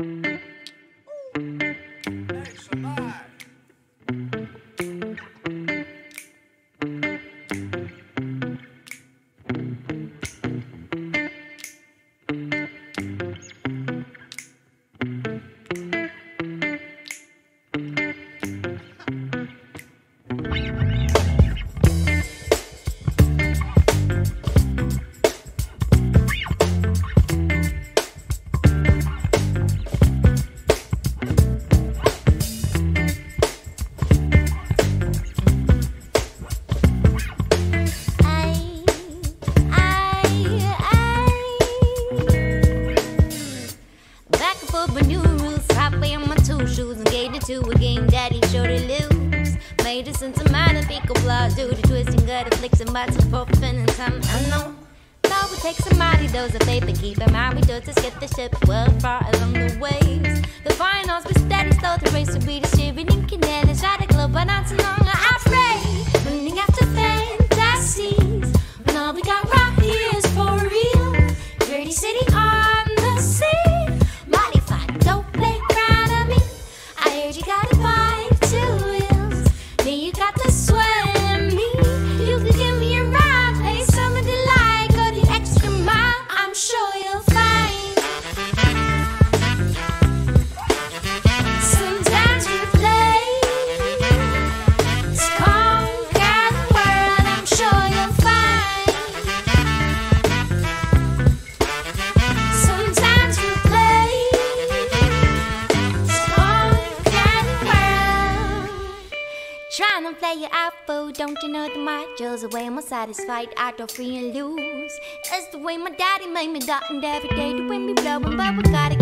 I, Forth with new rules, halfway on my two shoes, engaged to a game daddy sure to lose. Made a sense of mind and pick up flaws due to twisting gut affliction by forfeiting time. I know. Thought we take some mighty dose of faith and keep in mind we do just get the ship well far along the waves. The finals be steady, slow the race will be distributing your apple, don't you know the modules the way I'm satisfied, I don't free and lose. That's the way my daddy made me dot and every day the win me blowing, but we gotta